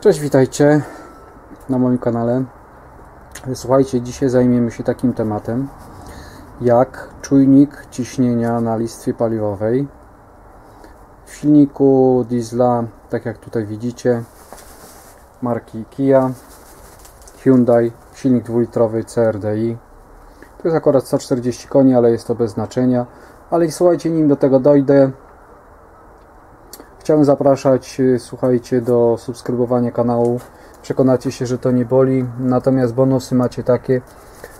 Cześć, witajcie na moim kanale. Słuchajcie, dzisiaj zajmiemy się takim tematem jak czujnik ciśnienia na listwie paliwowej w silniku diesla, tak jak tutaj widzicie, marki Kia, Hyundai, silnik dwulitrowy CRDI. To jest akurat 140 koni, ale jest to bez znaczenia. Ale słuchajcie, nim do tego dojdę, Chciałem zapraszać, y, słuchajcie, do subskrybowania kanału. Przekonacie się, że to nie boli. Natomiast bonusy macie takie,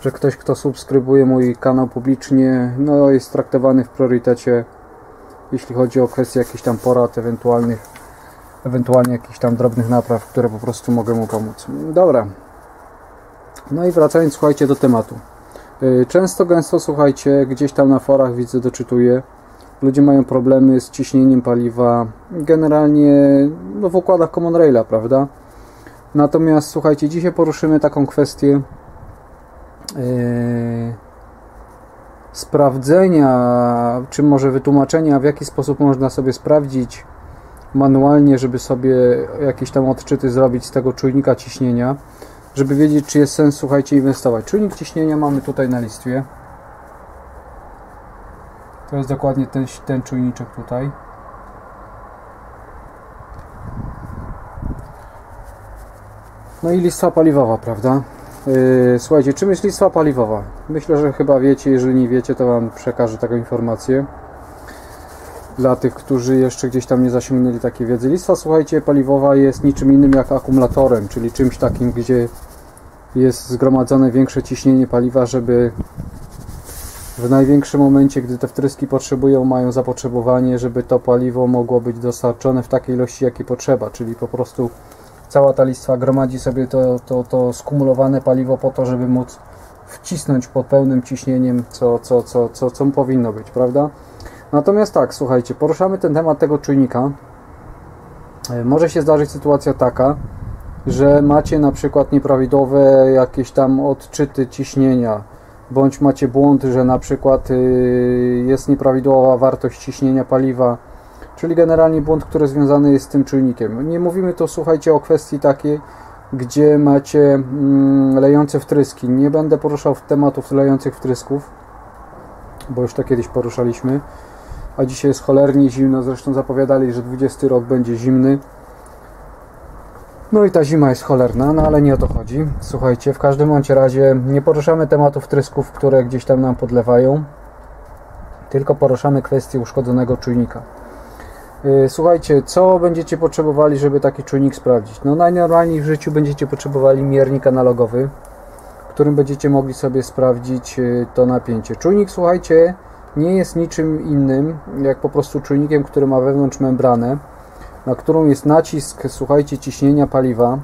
że ktoś, kto subskrybuje mój kanał publicznie, no jest traktowany w priorytecie, jeśli chodzi o kwestie jakichś tam porad, ewentualnych, ewentualnie jakichś tam drobnych napraw, które po prostu mogę mu pomóc. Dobra. No i wracając, słuchajcie, do tematu. Y, często, gęsto, słuchajcie, gdzieś tam na forach widzę, doczytuję, ludzie mają problemy z ciśnieniem paliwa, generalnie no, w układach Common Raila, prawda? Natomiast słuchajcie, dzisiaj poruszymy taką kwestię yy, sprawdzenia, czy może wytłumaczenia, w jaki sposób można sobie sprawdzić manualnie, żeby sobie jakieś tam odczyty zrobić z tego czujnika ciśnienia, żeby wiedzieć, czy jest sens, słuchajcie, inwestować. Czujnik ciśnienia mamy tutaj na listwie. To jest dokładnie ten, ten czujniczek tutaj. No i listwa paliwowa, prawda? Yy, słuchajcie, czym jest listwa paliwowa? Myślę, że chyba wiecie, jeżeli nie wiecie, to Wam przekażę taką informację. Dla tych, którzy jeszcze gdzieś tam nie zasięgnęli takiej wiedzy. Listwa, słuchajcie, paliwowa jest niczym innym jak akumulatorem, czyli czymś takim, gdzie jest zgromadzone większe ciśnienie paliwa, żeby w największym momencie, gdy te wtryski potrzebują, mają zapotrzebowanie, żeby to paliwo mogło być dostarczone w takiej ilości, jakiej potrzeba, czyli po prostu cała ta listwa gromadzi sobie to, to, to skumulowane paliwo po to, żeby móc wcisnąć pod pełnym ciśnieniem, co, co, co, co, co powinno być, prawda? Natomiast tak, słuchajcie, poruszamy ten temat tego czujnika. E, może się zdarzyć sytuacja taka, że macie na przykład nieprawidłowe jakieś tam odczyty ciśnienia, bądź macie błąd, że na przykład y, jest nieprawidłowa wartość ciśnienia paliwa, czyli generalnie błąd, który związany jest z tym czujnikiem. Nie mówimy tu, słuchajcie, o kwestii takiej, gdzie macie mm, lejące wtryski. Nie będę poruszał tematów lejących wtrysków, bo już to kiedyś poruszaliśmy. A dzisiaj jest cholernie zimno, zresztą zapowiadali, że 20 rok będzie zimny. No i ta zima jest cholerna, no ale nie o to chodzi. Słuchajcie, w każdym bądź razie nie poruszamy tematów trysków, które gdzieś tam nam podlewają, tylko poruszamy kwestię uszkodzonego czujnika. Y, słuchajcie, co będziecie potrzebowali, żeby taki czujnik sprawdzić? No najnormalniej w życiu będziecie potrzebowali miernik analogowy, którym będziecie mogli sobie sprawdzić y, to napięcie. Czujnik, słuchajcie, nie jest niczym innym, jak po prostu czujnikiem, który ma wewnątrz membranę na którą jest nacisk, słuchajcie, ciśnienia paliwa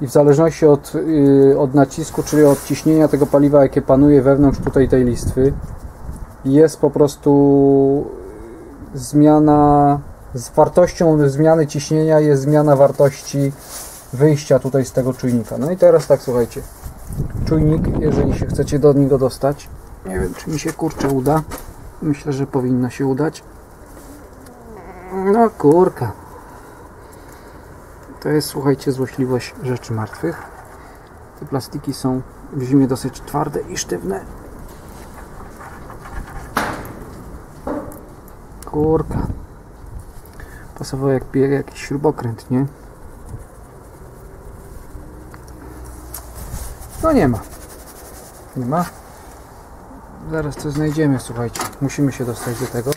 i w zależności od, yy, od nacisku, czyli od ciśnienia tego paliwa, jakie panuje wewnątrz tutaj tej listwy, jest po prostu zmiana z wartością zmiany ciśnienia jest zmiana wartości wyjścia tutaj z tego czujnika. No i teraz tak, słuchajcie, czujnik, jeżeli się chcecie do niego dostać, nie wiem, czy mi się kurczę uda, myślę, że powinno się udać. No kurka. To jest, słuchajcie, złośliwość rzeczy martwych. Te plastiki są w zimie dosyć twarde i sztywne. Kurka. Pasował jak jakiś śrubokręt, nie? No nie ma. Nie ma. Zaraz coś znajdziemy, słuchajcie. Musimy się dostać do tego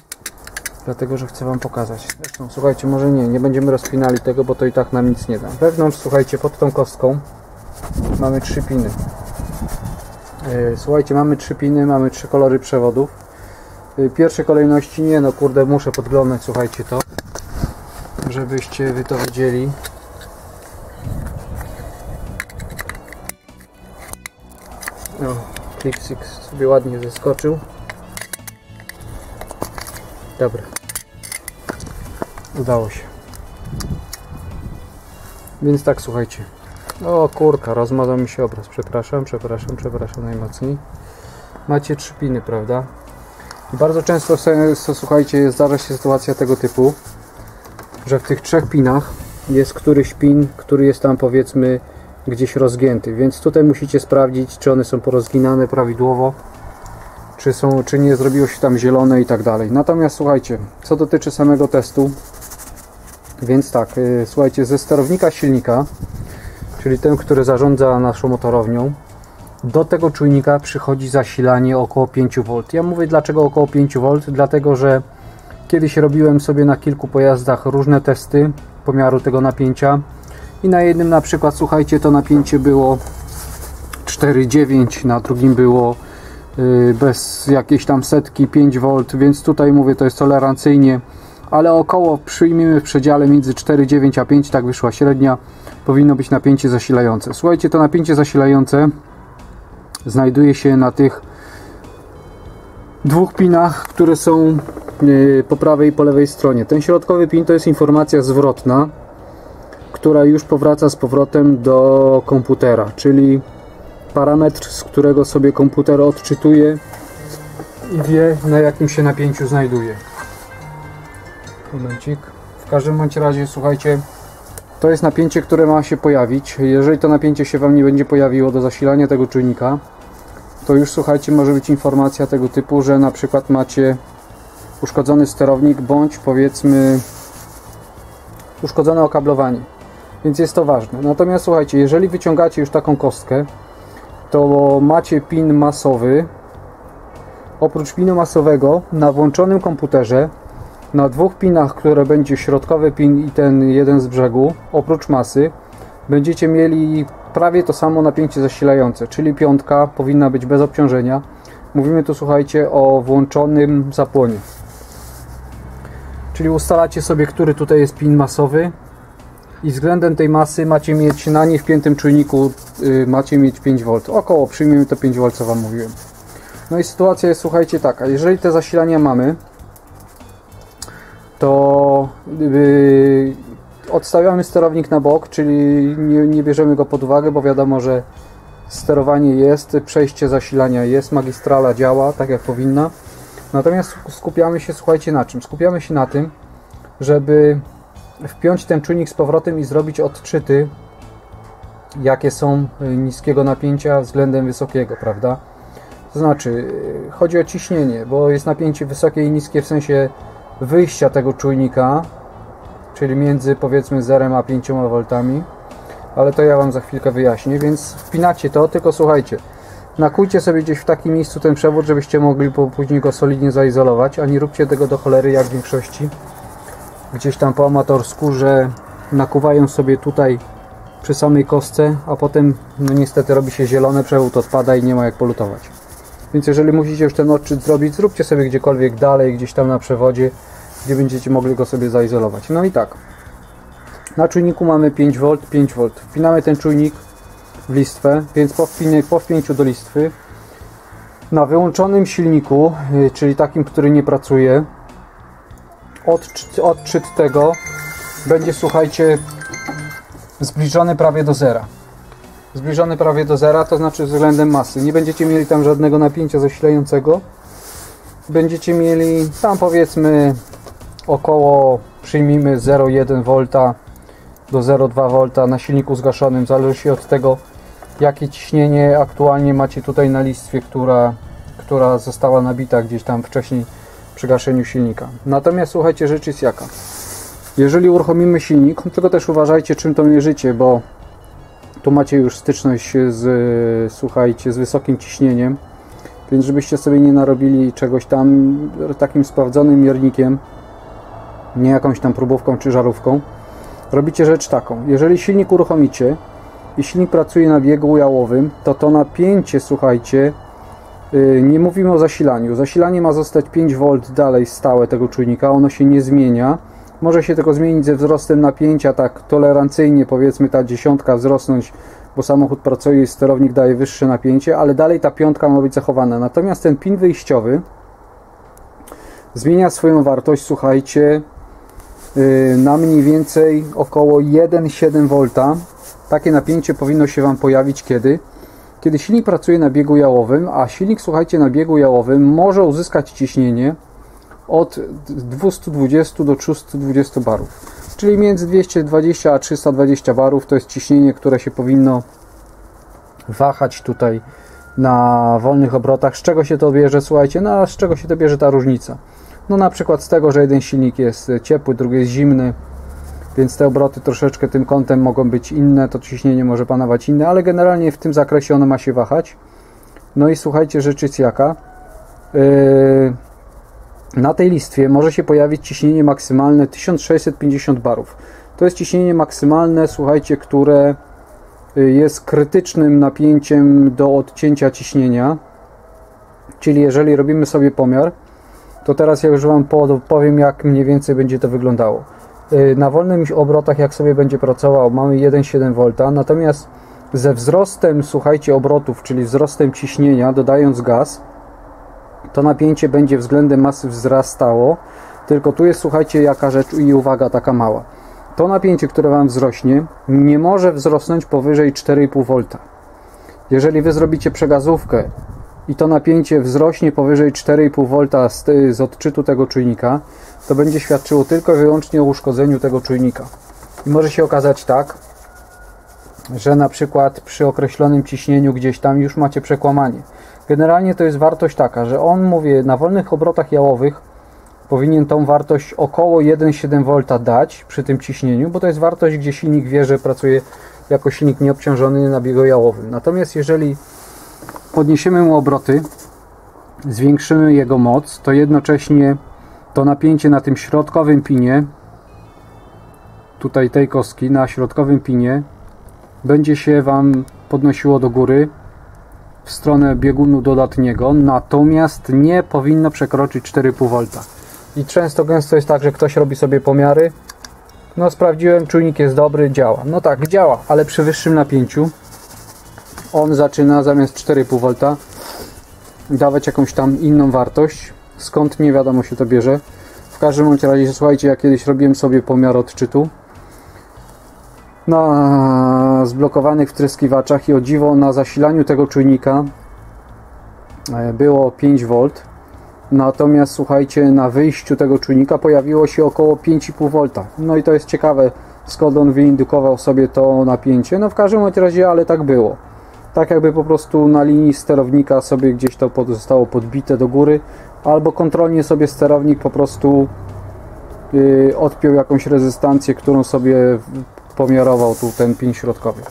dlatego że chcę Wam pokazać. Zresztą, słuchajcie, może nie, nie będziemy rozpinali tego, bo to i tak nam nic nie da. Wewnątrz, słuchajcie, pod tą kostką mamy trzy piny. E, słuchajcie, mamy trzy piny, mamy trzy kolory przewodów. W pierwszej kolejności nie, no kurde, muszę podglądać, słuchajcie, to, żebyście Wy to widzieli. O, klipsik sobie ładnie zeskoczył. Dobra. Udało się. Więc tak, słuchajcie. O kurka, rozmazał mi się obraz. Przepraszam, przepraszam, przepraszam najmocniej. Macie trzy piny, prawda? Bardzo często, słuchajcie, zdarza się sytuacja tego typu, że w tych trzech pinach jest któryś pin, który jest tam powiedzmy gdzieś rozgięty, więc tutaj musicie sprawdzić, czy one są porozginane prawidłowo, czy, są, czy nie zrobiło się tam zielone i tak dalej. Natomiast słuchajcie, co dotyczy samego testu, więc tak, yy, słuchajcie, ze sterownika silnika, czyli ten, który zarządza naszą motorownią, do tego czujnika przychodzi zasilanie około 5V. Ja mówię dlaczego około 5V, dlatego że kiedyś robiłem sobie na kilku pojazdach różne testy pomiaru tego napięcia i na jednym na przykład, słuchajcie, to napięcie było 4,9, na drugim było bez jakiejś tam setki 5V, więc tutaj mówię, to jest tolerancyjnie, ale około przyjmijmy w przedziale między 4,9 a 5, tak wyszła średnia, powinno być napięcie zasilające. Słuchajcie, to napięcie zasilające znajduje się na tych dwóch pinach, które są yy, po prawej i po lewej stronie. Ten środkowy pin to jest informacja zwrotna, która już powraca z powrotem do komputera, czyli parametr, z którego sobie komputer odczytuje i wie na jakim się napięciu znajduje. Momencik. W każdym bądź razie słuchajcie, to jest napięcie, które ma się pojawić. Jeżeli to napięcie się Wam nie będzie pojawiło do zasilania tego czujnika, to już słuchajcie, może być informacja tego typu, że na przykład macie uszkodzony sterownik bądź powiedzmy uszkodzone okablowanie. Więc jest to ważne. Natomiast słuchajcie, jeżeli wyciągacie już taką kostkę, to macie pin masowy. Oprócz pinu masowego na włączonym komputerze na dwóch pinach, które będzie środkowy pin i ten jeden z brzegu, oprócz masy, będziecie mieli prawie to samo napięcie zasilające, czyli piątka powinna być bez obciążenia. Mówimy tu, słuchajcie, o włączonym zapłonie. Czyli ustalacie sobie, który tutaj jest pin masowy i względem tej masy macie mieć na nie wpiętym czujniku yy, macie mieć 5V. Około przyjmiemy to 5V, co Wam mówiłem. No i sytuacja jest, słuchajcie, taka. Jeżeli te zasilania mamy, to yy, odstawiamy sterownik na bok, czyli nie, nie bierzemy go pod uwagę, bo wiadomo, że sterowanie jest, przejście zasilania jest, magistrala działa tak jak powinna. Natomiast skupiamy się, słuchajcie, na czym? Skupiamy się na tym, żeby wpiąć ten czujnik z powrotem i zrobić odczyty, jakie są niskiego napięcia względem wysokiego, prawda? To znaczy, chodzi o ciśnienie, bo jest napięcie wysokie i niskie w sensie wyjścia tego czujnika, czyli między powiedzmy 0 a 5 V, ale to ja Wam za chwilkę wyjaśnię, więc wpinacie to, tylko słuchajcie, nakujcie sobie gdzieś w takim miejscu ten przewód, żebyście mogli później go solidnie zaizolować, a nie róbcie tego do cholery jak w większości gdzieś tam po amatorsku, że nakuwają sobie tutaj przy samej kostce, a potem no niestety robi się zielone, przewód odpada i nie ma jak polutować. Więc jeżeli musicie już ten odczyt zrobić, zróbcie sobie gdziekolwiek dalej, gdzieś tam na przewodzie, gdzie będziecie mogli go sobie zaizolować. No i tak, na czujniku mamy 5V, 5V. Wpinamy ten czujnik w listwę, więc po, wpinie, po wpięciu do listwy na wyłączonym silniku, y, czyli takim, który nie pracuje, odczyt, odczyt tego będzie, słuchajcie, zbliżony prawie do zera. Zbliżony prawie do zera, to znaczy względem masy. Nie będziecie mieli tam żadnego napięcia zasilającego. Będziecie mieli tam powiedzmy około, przyjmijmy 0,1 V do 0,2 V na silniku zgaszonym. Zależy od tego, jakie ciśnienie aktualnie macie tutaj na listwie, która, która została nabita gdzieś tam wcześniej przy gaszeniu silnika. Natomiast słuchajcie, rzecz jest jaka. Jeżeli uruchomimy silnik, tylko też uważajcie czym to mierzycie, bo tu macie już styczność z, słuchajcie, z wysokim ciśnieniem, więc żebyście sobie nie narobili czegoś tam takim sprawdzonym miernikiem, nie jakąś tam próbówką czy żarówką, robicie rzecz taką. Jeżeli silnik uruchomicie i silnik pracuje na biegu jałowym, to to napięcie, słuchajcie, nie mówimy o zasilaniu. Zasilanie ma zostać 5V dalej stałe tego czujnika, ono się nie zmienia. Może się tego zmienić ze wzrostem napięcia, tak tolerancyjnie powiedzmy ta dziesiątka wzrosnąć, bo samochód pracuje i sterownik daje wyższe napięcie, ale dalej ta piątka ma być zachowana. Natomiast ten pin wyjściowy zmienia swoją wartość, słuchajcie, y, na mniej więcej około 1,7V. Takie napięcie powinno się Wam pojawić kiedy? Kiedy silnik pracuje na biegu jałowym, a silnik, słuchajcie, na biegu jałowym może uzyskać ciśnienie od 220 do 320 barów. czyli między 220 a 320 barów to jest ciśnienie, które się powinno wahać tutaj na wolnych obrotach. Z czego się to bierze, słuchajcie, no a z czego się to bierze ta różnica? No na przykład z tego, że jeden silnik jest ciepły, drugi jest zimny, więc te obroty troszeczkę tym kątem mogą być inne, to ciśnienie może panować inne, ale generalnie w tym zakresie ono ma się wahać. No i słuchajcie, rzecz jest jaka. Yy, na tej listwie może się pojawić ciśnienie maksymalne 1650 barów. To jest ciśnienie maksymalne, słuchajcie, które y, jest krytycznym napięciem do odcięcia ciśnienia. Czyli jeżeli robimy sobie pomiar, to teraz ja już Wam powiem, jak mniej więcej będzie to wyglądało. Y, na wolnym obrotach, jak sobie będzie pracował, mamy 1,7 V, natomiast ze wzrostem, słuchajcie, obrotów, czyli wzrostem ciśnienia, dodając gaz, to napięcie będzie względem masy wzrastało, tylko tu jest, słuchajcie, jaka rzecz i uwaga taka mała. To napięcie, które Wam wzrośnie, nie może wzrosnąć powyżej 4,5 V. Jeżeli Wy zrobicie przegazówkę i to napięcie wzrośnie powyżej 4,5 V z, odczytu tego czujnika, to będzie świadczyło tylko i wyłącznie o uszkodzeniu tego czujnika. I może się okazać tak, że na przykład przy określonym ciśnieniu gdzieś tam już macie przekłamanie. Generalnie to jest wartość taka, że on, mówię, na wolnych obrotach jałowych powinien tą wartość około 1,7 V dać przy tym ciśnieniu, bo to jest wartość, gdzie silnik wie, że pracuje jako silnik nieobciążony na biegu jałowym. Natomiast jeżeli podniesiemy mu obroty, zwiększymy jego moc, to jednocześnie to napięcie na tym środkowym pinie, tutaj tej kostki, na środkowym pinie, będzie się Wam podnosiło do góry w stronę biegunu dodatniego, natomiast nie powinno przekroczyć 4,5 V. I często gęsto jest tak, że ktoś robi sobie pomiary. No sprawdziłem, czujnik jest dobry, działa. No tak, działa, ale przy wyższym napięciu on zaczyna zamiast 4,5 V dawać jakąś tam inną wartość. Skąd? Nie wiadomo się to bierze. W każdym razie, słuchajcie, ja kiedyś robiłem sobie pomiar odczytu na zblokowanych wtryskiwaczach i o dziwo na zasilaniu tego czujnika e, było 5V natomiast słuchajcie na wyjściu tego czujnika pojawiło się około 5,5V no i to jest ciekawe skąd on wyindukował sobie to napięcie. No w każdym razie ale tak było tak jakby po prostu na linii sterownika sobie gdzieś to zostało podbite do góry albo kontrolnie sobie sterownik po prostu yy, odpiął jakąś rezystancję, którą sobie pomiarował tu ten pin środkowy.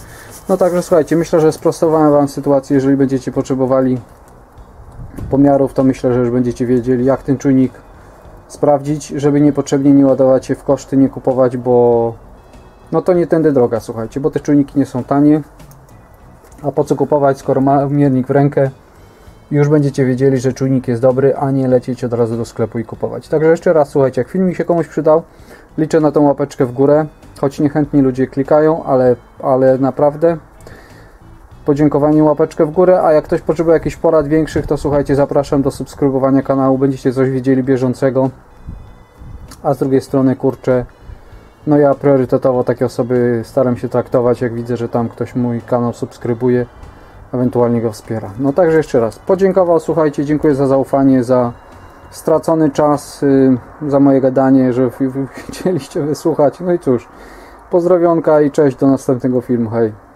No także słuchajcie, myślę, że sprostowałem Wam sytuację, jeżeli będziecie potrzebowali pomiarów, to myślę, że już będziecie wiedzieli, jak ten czujnik sprawdzić, żeby niepotrzebnie nie ładować się w koszty, nie kupować, bo no to nie tędy droga, słuchajcie, bo te czujniki nie są tanie, a po co kupować, skoro ma miernik w rękę, już będziecie wiedzieli, że czujnik jest dobry, a nie lecieć od razu do sklepu i kupować. Także jeszcze raz, słuchajcie, jak film mi się komuś przydał, liczę na tą łapeczkę w górę, choć niechętnie ludzie klikają, ale, ale naprawdę. Podziękowanie łapeczkę w górę, a jak ktoś potrzebuje jakichś porad większych, to słuchajcie, zapraszam do subskrybowania kanału, będziecie coś wiedzieli bieżącego, a z drugiej strony, kurczę, no ja priorytetowo takie osoby staram się traktować, jak widzę, że tam ktoś mój kanał subskrybuje, ewentualnie go wspiera. No także jeszcze raz, podziękował, słuchajcie, dziękuję za zaufanie, za stracony czas y, za moje gadanie, że chcieliście wysłuchać. No i cóż, pozdrowionka i cześć do następnego filmu. Hej.